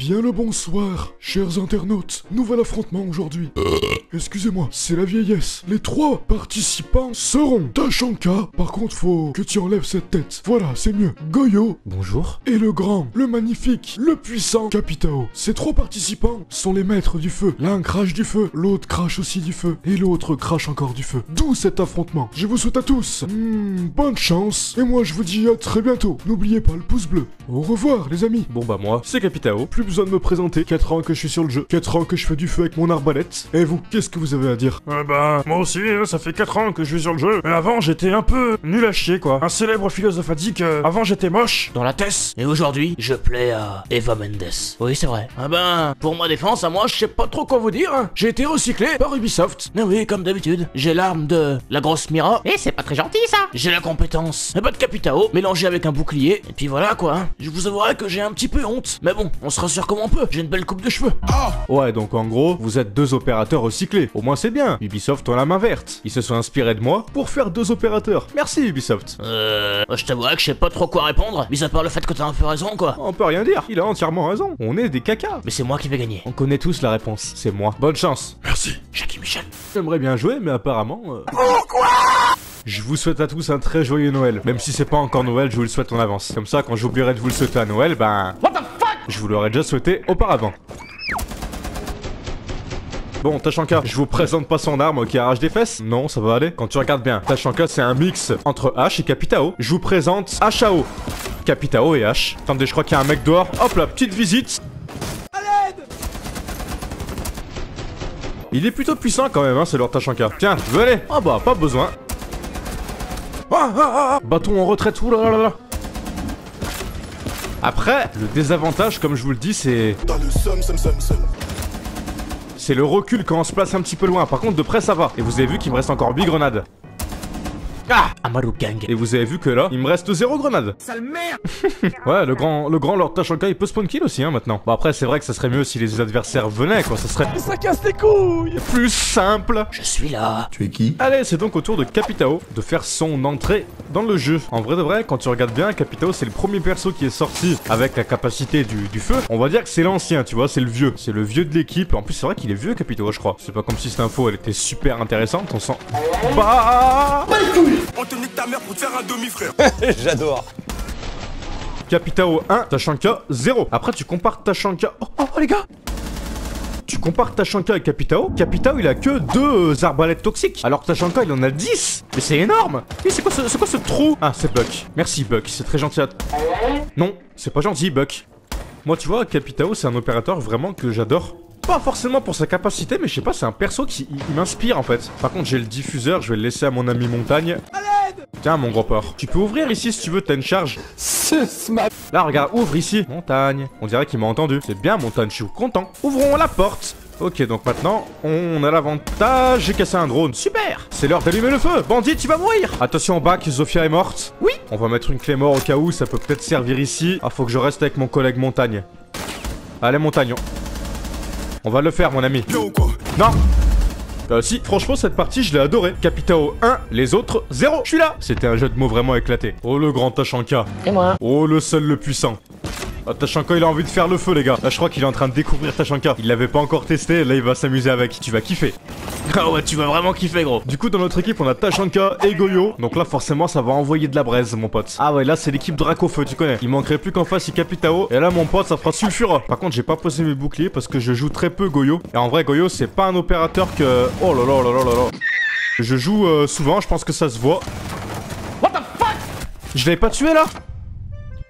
Bien le bonsoir, chers internautes. Nouvel affrontement aujourd'hui. Excusez-moi, c'est la vieillesse. Les trois participants seront Tachanka. Par contre, faut que tu enlèves cette tête. Voilà, c'est mieux. Goyo Bonjour. et le grand, le magnifique, le puissant Capitao. Ces trois participants sont les maîtres du feu. L'un crache du feu, l'autre crache aussi du feu, et l'autre crache encore du feu. D'où cet affrontement. Je vous souhaite à tous hmm, bonne chance, et moi je vous dis à très bientôt. N'oubliez pas le pouce bleu. Au revoir les amis. Bon bah moi, c'est Capitao. Plus besoin de me présenter, 4 ans que je suis sur le jeu, 4 ans que je fais du feu avec mon arbalète. Et vous, qu'est-ce que vous avez à dire? Euh, bah, moi aussi, hein, ça fait 4 ans que je suis sur le jeu. Mais avant, j'étais un peu nul à chier, quoi. Un célèbre philosophe a dit que avant j'étais moche dans la tête. Et aujourd'hui, je plais à Eva Mendes. Oui, c'est vrai. Ah ben, pour ma défense, à moi, je sais pas trop quoi vous dire. hein. J'ai été recyclé par Ubisoft. Mais oui, comme d'habitude. J'ai l'arme de la grosse Mira. Eh, c'est pas très gentil ça J'ai la compétence. Eh bah de Capitao, mélangée avec un bouclier. Et puis voilà, quoi. hein. Je vous avouerai que j'ai un petit peu honte. Mais bon, on se rassure comme on peut. J'ai une belle coupe de cheveux. Ouais, donc en gros, vous êtes deux opérateurs recyclés. Au moins c'est bien. Ubisoft ont la main verte. Ils se sont inspirés de moi pour faire deux opérateurs. Merci Ubisoft. Euh, je t'avouerai que je sais pas trop quoi répondre. Mis à part le fait que t'as un peu raison, quoi. On peut rien dire. Il a entièrement raison. On est des cacas. Mais c'est moi qui vais gagner. On connaît tous la réponse. C'est moi. Bonne chance. Merci. Jackie Michel. J'aimerais bien jouer, mais apparemment. Pourquoi? Je vous souhaite à tous un très joyeux Noël. Même si c'est pas encore Noël, je vous le souhaite en avance. Comme ça, quand j'oublierai de vous le souhaiter à Noël, ben. What the Je vous l'aurais déjà souhaité auparavant. Bon, Tachanka, je vous présente pas son arme qui arrache des fesses Non, ça va aller. Quand tu regardes bien, Tachanka c'est un mix entre H et Capitao. Je vous présente HAO. Capitao et H. Attendez, je crois qu'il y a un mec dehors. Hop là, petite visite. Il est plutôt puissant quand même, hein, c'est leur Tachanka. Tiens, aller? Ah bah, pas besoin. Ah, ah, ah, Bâton en retraite, oulalalala. Après, le désavantage, comme je vous le dis, c'est... C'est le recul quand on se place un petit peu loin. Par contre, de près, ça va. Et vous avez vu qu'il me reste encore 8 grenades. Ah Amaru Gang. Et vous avez vu que là, il me reste 0 grenades. Sale merde Ouais, le grand, le grand Lord Tachanka, il peut spawn kill aussi, hein, maintenant. Bon, après, c'est vrai que ça serait mieux si les adversaires venaient, quoi. Ça serait Ça casse les couilles plus simple. Je suis là. Tu es qui Allez, c'est donc au tour de Capitao de faire son entrée dans le jeu. En vrai de vrai, quand tu regardes bien, Capitao, c'est le premier perso qui est sorti avec la capacité du, du feu. On va dire que c'est l'ancien, tu vois, c'est le vieux. C'est le vieux de l'équipe. En plus, c'est vrai qu'il est vieux, Capitao, je crois. C'est pas comme si cette info, elle était super intéressante. On sent... Bah On te nique ta mère pour te faire un demi-frère. Capitao 1, Tachanka 0. Après, tu compares Tachanka... Oh, oh, oh, les gars tu compares Tachanka et Capitao, Capitao il a que deux euh, arbalètes toxiques, alors que Tachanka il en a 10 Mais c'est énorme Mais c'est quoi, ce- c'est quoi ce trou? Ah, c'est Buck. Merci Buck, c'est très gentil à... Non, c'est pas gentil Buck. Moi tu vois, Capitao c'est un opérateur vraiment que j'adore. Pas forcément pour sa capacité, mais je sais pas, c'est un perso qui m'inspire en fait. Par contre, j'ai le diffuseur, je vais le laisser à mon ami Montagne. Tiens, mon gros porc. Tu peux ouvrir ici si tu veux, t'as une charge. Là, regarde, ouvre ici. Montagne. On dirait qu'il m'a entendu. C'est bien, Montagne, je suis content. Ouvrons la porte. Ok, donc maintenant, on a l'avantage. J'ai cassé un drone. Super C'est l'heure d'allumer le feu. Bandit, tu vas mourir Attention au bac, Zofia est morte. Oui On va mettre une clé mort au cas où, ça peut peut-être servir ici. Ah, faut que je reste avec mon collègue Montagne. Allez, Montagne. On va le faire, mon ami. Non euh, si, franchement, cette partie, je l'ai adoré. Capitao 1, les autres 0. Je suis là C'était un jeu de mots vraiment éclaté. Oh, le grand Tachanka. Et moi Oh, le seul, le puissant. Ah, Tachanka, il a envie de faire le feu, les gars. Là, je crois qu'il est en train de découvrir Tachanka. Il l'avait pas encore testé, là, il va s'amuser avec. Tu vas kiffer. Ah ouais, tu vas vraiment kiffer, gros. Du coup, dans notre équipe, on a Tachanka et Goyo. Donc là, forcément, ça va envoyer de la braise, mon pote. Ah ouais, là, c'est l'équipe Dracofeu, tu connais. Il manquerait plus qu'en face, il Capitao. Et là, mon pote, ça fera sulfura. Par contre, j'ai pas posé mes boucliers parce que je joue très peu Goyo. Et en vrai, Goyo, c'est pas un opérateur que. Oh là là là là là là. Je joue euh, souvent, je pense que ça se voit. What the fuck? Je l'avais pas tué là?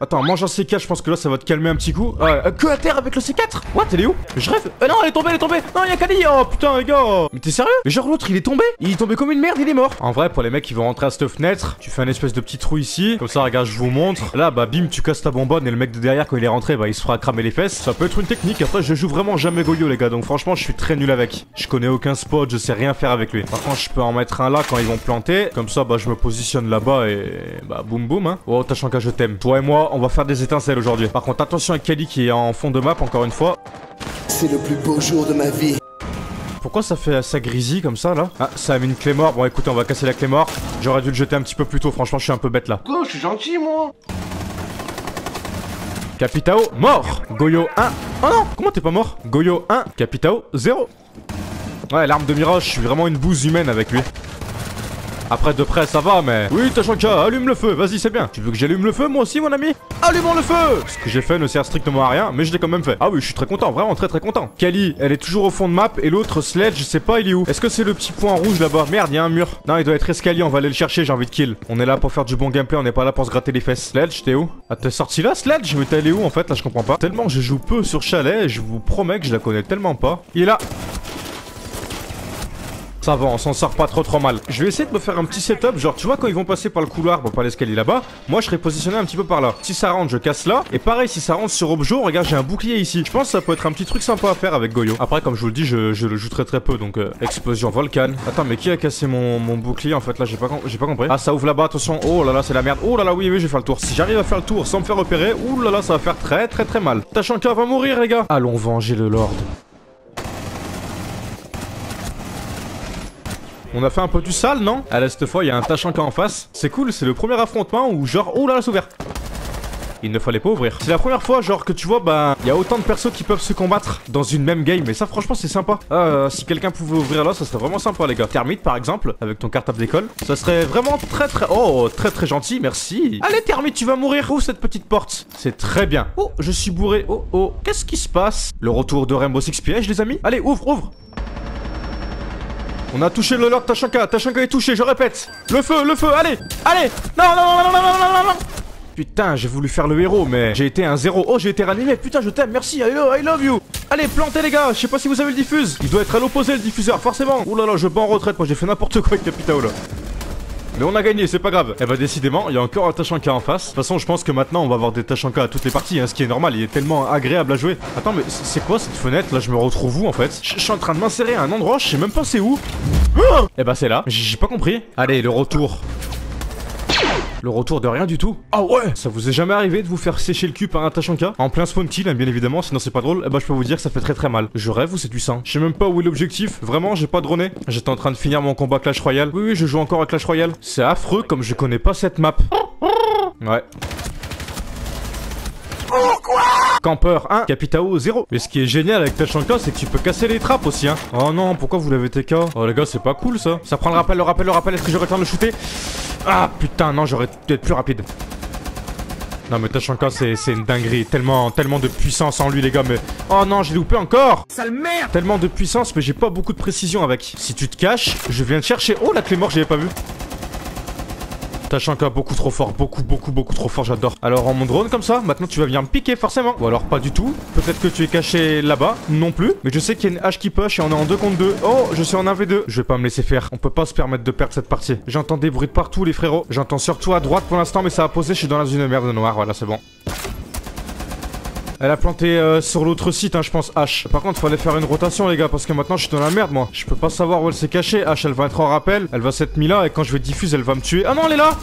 Attends, mange un C4, je pense que là ça va te calmer un petit coup. Ouais, euh, que à terre avec le C4 What, elle est où Je rêve Euh non, elle est tombée, elle est tombée Non, y'a Kali Oh putain, les gars Mais t'es sérieux Mais genre l'autre, il est tombé Il est tombé comme une merde, il est mort En vrai, pour les mecs qui vont rentrer à cette fenêtre, tu fais un espèce de petit trou ici. Comme ça, regarde, je vous montre. Là, bah bim, tu casses ta bonbonne et le mec de derrière, quand il est rentré, bah il se fera cramer les fesses. Ça peut être une technique. Après, je joue vraiment jamais Goyo, les gars, donc franchement, je suis très nul avec. Je connais aucun spot, je sais rien faire avec lui. Par contre, je peux en mettre un là quand ils vont planter. Comme ça, bah je me positionne là-bas et bah boum boum, hein. Oh, Tachanka, je t'aime. Toi et moi, on va faire des étincelles aujourd'hui. Par contre, attention à Kali qui est en fond de map, encore une fois. C'est le plus beau jour de ma vie. Pourquoi ça fait ça grésille comme ça là? Ah, ça a mis une clé mort. Bon, écoutez, on va casser la clé mort. J'aurais dû le jeter un petit peu plus tôt. Franchement, je suis un peu bête là. Quoi, je suis gentil, moi Capitao, mort Goyo 1, Oh non Comment t'es pas mort? Goyo 1, Capitao 0. Ouais, l'arme de Mirage, je suis vraiment une bouse humaine avec lui. Après, de près, ça va, mais... Oui, Tachanka, allume le feu, vas-y, c'est bien. Tu veux que j'allume le feu, moi aussi, mon ami? Allumons le feu Ce que j'ai fait ne sert strictement à rien, mais je l'ai quand même fait. Ah oui, je suis très content, vraiment très très content. Kali, elle est toujours au fond de map, et l'autre, Sledge, je sais pas, il est où Est-ce que c'est le petit point rouge là-bas? Merde, il y a un mur. Non, il doit être escalier, on va aller le chercher, j'ai envie de kill. On est là pour faire du bon gameplay, on n'est pas là pour se gratter les fesses. Sledge, t'es où? Ah, t'es sorti là, Sledge? Mais t'es allé où, en fait? Là, je comprends pas. Tellement je joue peu sur Chalet, je vous promets que je la connais tellement pas. Il est là ça va, on s'en sort pas trop trop mal. Je vais essayer de me faire un petit setup, genre tu vois quand ils vont passer par le couloir, bon pas l'escalier là-bas, moi je serai positionné un petit peu par là. Si ça rentre, je casse là, et pareil si ça rentre sur Objo, regarde j'ai un bouclier ici. Je pense que ça peut être un petit truc sympa à faire avec Goyo. Après comme je vous le dis, je, le joue très très peu, donc euh, explosion volcan. Attends mais qui a cassé mon, bouclier en fait là j'ai pas, pas compris. Ah ça ouvre là-bas, attention, oh là là c'est la merde, oh là là oui oui je vais le tour. Si j'arrive à faire le tour sans me faire repérer, ouh là là ça va faire très très très mal. Tachanka va mourir les gars. Allons venger le Lord. On a fait un peu du sale, non? Allez, cette fois, il y a un Tachanka en face. C'est cool, c'est le premier affrontement où genre... Oh là là, c'est ouvert il ne fallait pas ouvrir. C'est la première fois, genre, que tu vois, bah, il y a autant de persos qui peuvent se combattre dans une même game. Et ça, franchement, c'est sympa. Ah, si quelqu'un pouvait ouvrir là, ça serait vraiment sympa, les gars. Termite, par exemple, avec ton cartable d'école. Ça serait vraiment très, très... Oh, très, très gentil, merci. Allez, Termite, tu vas mourir. Ouvre cette petite porte. C'est très bien. Oh, je suis bourré. Oh, oh. Qu'est-ce qui se passe? Le retour de Rainbow Six Piège, les amis? Allez, ouvre, ouvre on a touché le Lord Tachanka, Tachanka est touché, je répète Le feu, le feu, allez Allez Non, non, non, non, non, non, non, non Putain, j'ai voulu faire le héros, mais j'ai été un zéro. Oh, j'ai été ranimé. Putain, je t'aime. Merci. I love, you. Allez, plantez, les gars. Je sais pas si vous avez le diffuse. Il doit être à l'opposé, le diffuseur, forcément. Ouh là là, je bats en retraite. Moi, j'ai fait n'importe quoi avec Capitao, là. Mais on a gagné, c'est pas grave. Eh bah décidément, il y a encore un Tachanka en face. De toute façon, je pense que maintenant, on va avoir des Tachanka à toutes les parties, hein, ce qui est normal. Il est tellement agréable à jouer. Attends, mais c'est quoi cette fenêtre Là, je me retrouve où en fait? Je suis en train de m'insérer à un endroit, je sais même pas c'est où. eh bah c'est là. J'ai pas compris. Allez, le retour. Le retour de rien du tout. Ah ouais Ça vous est jamais arrivé de vous faire sécher le cul par un Tachanka En plein spawn kill, hein, bien évidemment, sinon c'est pas drôle. Eh bah je peux vous dire que ça fait très très mal. Je rêve ou c'est du sang Je sais même pas où est l'objectif. Vraiment, j'ai pas droné. J'étais en train de finir mon combat Clash Royale. Oui, oui, je joue encore à Clash Royale. C'est affreux comme je connais pas cette map. Ouais. Pourquoi Campeur 1, Capitao 0. Mais ce qui est génial avec Tachanka, c'est que tu peux casser les trappes aussi, hein. Oh non, pourquoi vous l'avez TK Oh les gars, c'est pas cool ça. Ça prend le rappel, le rappel, le rappel. Est-ce que j'aurais le temps de le shooter? Ah putain, non, j'aurais dû être plus rapide. Non mais Tachanka c'est une dinguerie, tellement tellement de puissance en lui les gars mais... Oh non j'ai loupé encore. Sale merde. Tellement de puissance mais j'ai pas beaucoup de précision avec. Si tu te caches, je viens te chercher... Oh la clé mort j'avais pas vu Tachanka beaucoup trop fort, beaucoup beaucoup beaucoup trop fort, j'adore. Alors en mon drone comme ça, maintenant tu vas venir me piquer forcément. Ou alors pas du tout. Peut-être que tu es caché là-bas, non plus. Mais je sais qu'il y a une hache qui push et on est en 2 contre 2. Oh, je suis en 1v2. Je vais pas me laisser faire. On peut pas se permettre de perdre cette partie. J'entends des bruits de partout les frérots. J'entends surtout à droite pour l'instant mais ça a posé, je suis dans la zone merde noire, voilà c'est bon. Elle a planté euh, sur l'autre site, hein, je pense, H. Par contre, fallait faire une rotation, les gars, parce que maintenant, je suis dans la merde, moi. Je peux pas savoir où elle s'est cachée. H, elle va être en rappel. Elle va s'être mis là, et quand je vais diffuser, elle va me tuer. Ah non, elle est là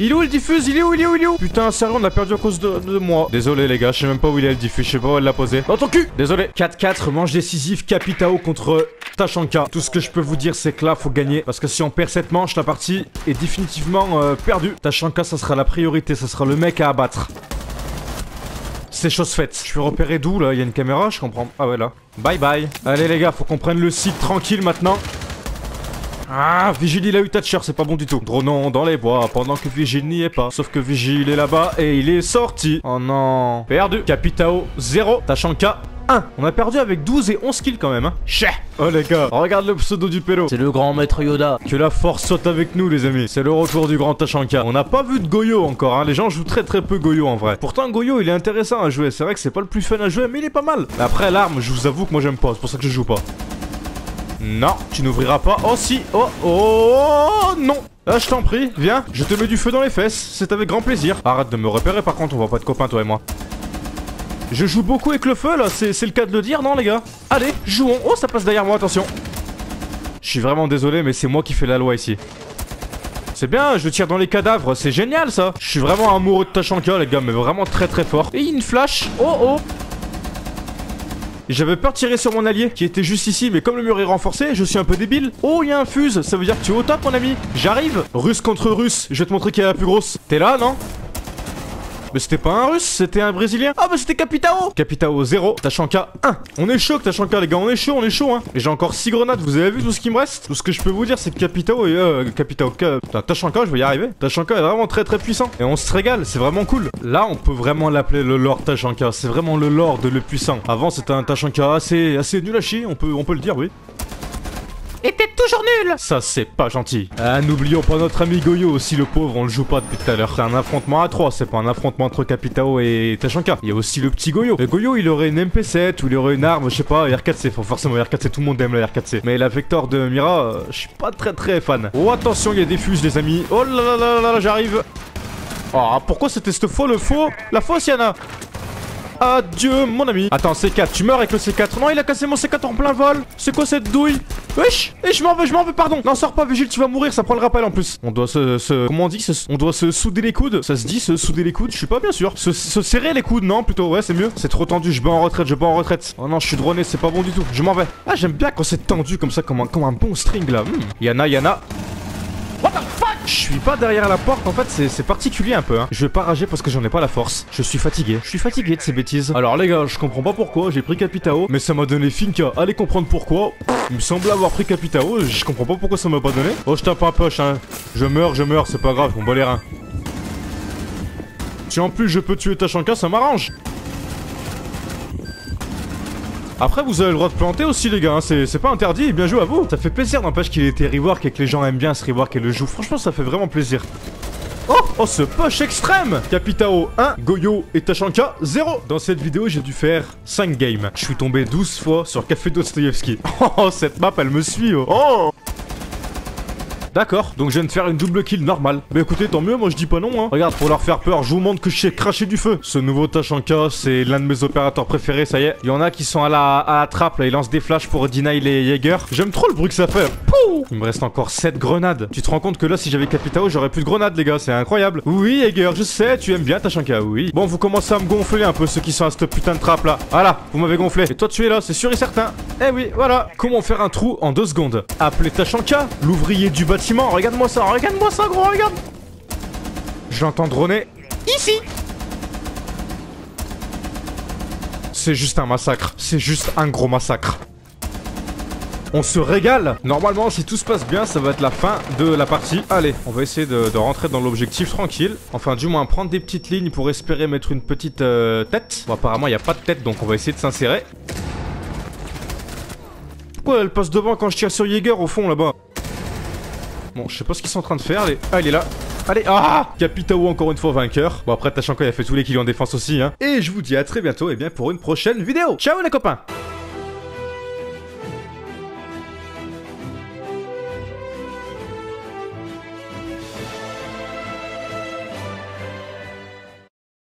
il est où le diffuse? Il est où Il est où Il est où? Putain, sérieux, on l'a perdu à cause de, moi. Désolé, les gars, je sais même pas où il est le diffuse. Je sais pas où elle l'a posé. Dans ton cul Désolé. 4-4, manche décisive, Capitao contre Tachanka. Tout ce que je peux vous dire, c'est que là, faut gagner. Parce que si on perd cette manche, la partie est définitivement euh, perdue. Tachanka, ça sera la priorité. Ça sera le mec à abattre. C'est chose faite. Je suis repéré d'où là? Il y a une caméra, je comprends. Ah ouais là. Bye bye. Allez les gars, faut qu'on prenne le site tranquille maintenant. Ah, Vigile il a eu Thatcher, c'est pas bon du tout. Dronons dans les bois pendant que Vigile n'y est pas. Sauf que Vigile est là-bas et il est sorti. Oh non. Perdu. Capitao 0. Tachanka 1. On a perdu avec 12 et 11 kills quand même, hein. Chè Oh les gars, regarde le pseudo du pélo. C'est le grand maître Yoda. Que la force soit avec nous les amis. C'est le retour du grand Tachanka. On n'a pas vu de Goyo encore, hein. Les gens jouent très très peu Goyo en vrai. Pourtant Goyo il est intéressant à jouer. C'est vrai que c'est pas le plus fun à jouer, mais il est pas mal. Après l'arme, je vous avoue que moi j'aime pas. C'est pour ça que je joue pas. Non, tu n'ouvriras pas. Oh si, oh, oh, non. Ah, je t'en prie, viens, je te mets du feu dans les fesses, c'est avec grand plaisir. Arrête de me repérer par contre, on va pas être copains toi et moi. Je joue beaucoup avec le feu là, c'est le cas de le dire, non les gars? Allez, jouons. Oh, ça passe derrière moi, attention. Je suis vraiment désolé, mais c'est moi qui fais la loi ici. C'est bien, je tire dans les cadavres, c'est génial ça Je suis vraiment amoureux de Tachanka les gars, mais vraiment très très fort. Et une flash Oh oh j'avais peur de tirer sur mon allié qui était juste ici, mais comme le mur est renforcé, je suis un peu débile. Oh, il y a un fuse, ça veut dire que tu es au top, mon ami. J'arrive. Russe contre russe, je vais te montrer qui est la plus grosse. T'es là, non? Mais c'était pas un russe, c'était un brésilien. Ah bah c'était Capitao Capitao 0, Tachanka 1. On est chaud, Tachanka les gars, on est chaud, on est chaud hein. Et j'ai encore 6 grenades, vous avez vu tout ce qui me reste? Tout ce que je peux vous dire c'est que Capitao et euh, Capitao, Ka- Tachanka, je vais y arriver. Tachanka est vraiment très très puissant. Et on se régale, c'est vraiment cool. Là on peut vraiment l'appeler le Lord Tachanka, c'est vraiment le Lord le puissant. Avant c'était un Tachanka assez, assez nul à chier, on peut, on peut le dire oui. T'es toujours nul Ça, c'est pas gentil. Ah, n'oublions pas notre ami Goyo aussi, le pauvre, on le joue pas depuis tout à l'heure. C'est un affrontement à 3, c'est pas un affrontement entre Capitao et Tachanka. Il y a aussi le petit Goyo. Et Goyo, il aurait une MP7 ou il aurait une arme, je sais pas, R4C. Faut forcément R4C, tout le monde aime la R4C. Mais la Vector de Mira, euh, je suis pas très très fan. Oh, attention, il y a des fuses, les amis. Oh là là là là là, j'arrive. Oh, pourquoi c'était ce faux, le faux? La fausse, Yana Adieu, mon ami. Attends, C4, tu meurs avec le C4. Non, il a cassé mon C4 en plein vol. C'est quoi cette douille? Wesh Et je m'en veux, je m'en veux, pardon. Non, sors pas, Vigile, tu vas mourir, ça prend le rappel en plus. On doit se. se- comment on dit se- On doit se souder les coudes. Ça se dit, se souder les coudes? Je suis pas bien sûr. Se, se serrer les coudes, non Plutôt, ouais, c'est mieux. C'est trop tendu, je vais en retraite, je vais en retraite. Oh non, je suis droné, c'est pas bon du tout. Je m'en vais. Ah, j'aime bien quand c'est tendu comme ça, comme un, comme un bon string là. Hmm. Yana, Yana. What the fuck? Je suis pas derrière la porte, en fait c'est particulier un peu hein. Je vais pas rager parce que j'en ai pas la force. Je suis fatigué. Je suis fatigué de ces bêtises. Alors les gars, je comprends pas pourquoi, j'ai pris Capitao, mais ça m'a donné Finka. Allez comprendre pourquoi. Il me semble avoir pris Capitao, je comprends pas pourquoi ça m'a pas donné. Oh je tape un poche hein. Je meurs, je meurs, c'est pas grave, on bat les reins. Si en plus je peux tuer Tachanka, ça m'arrange. Après, vous avez le droit de planter aussi, les gars, hein. c'est pas interdit, bien joué à vous. Ça fait plaisir, n'empêche qu'il ait été rework et que les gens aiment bien ce rework et le jouent. Franchement, ça fait vraiment plaisir. Oh, oh, ce push extrême Capitao 1, Goyo et Tachanka 0 Dans cette vidéo, j'ai dû faire 5 games. Je suis tombé 12 fois sur Café Dostoyevski. Oh, cette map, elle me suit, oh. D'accord, donc je viens de faire une double kill normale. Bah écoutez, tant mieux, moi je dis pas non, hein. Regarde, pour leur faire peur, je vous montre que je sais cracher du feu. Ce nouveau Tachanka, c'est l'un de mes opérateurs préférés, ça y est. Il y en a qui sont à la, à la trappe, là, ils lancent des flashs pour deny les Jaeger. J'aime trop le bruit que ça fait. Pouh Il me reste encore 7 grenades. Tu te rends compte que là, si j'avais Capitao, j'aurais plus de grenades, les gars, c'est incroyable. Oui, Jaeger, je sais, tu aimes bien Tachanka, oui. Bon, vous commencez à me gonfler un peu, ceux qui sont à cette putain de trappe là. Voilà, vous m'avez gonflé. Et toi, tu es là, c'est sûr et certain. Eh oui, voilà. Comment faire un trou en deux secondes? Appelez Tachanka, l'ouvrier du bâtiment. Regarde-moi ça, regarde-moi ça, gros, regarde. Je l'entends droner. Ici C'est juste un massacre. C'est juste un gros massacre. On se régale Normalement, si tout se passe bien, ça va être la fin de la partie. Allez, on va essayer de, de rentrer dans l'objectif tranquille. Enfin, du moins, prendre des petites lignes pour espérer mettre une petite euh, tête. Bon, apparemment, il n'y a pas de tête, donc on va essayer de s'insérer. Pourquoi elle passe devant quand je tire sur Jaeger au fond, là-bas? Bon, je sais pas ce qu'ils sont en train de faire. Les... Ah, il est là. Allez, ah Capitao encore une fois vainqueur. Bon après Tachanka il a fait tous les kills en défense aussi hein. Et je vous dis à très bientôt et bien pour une prochaine vidéo. Ciao les copains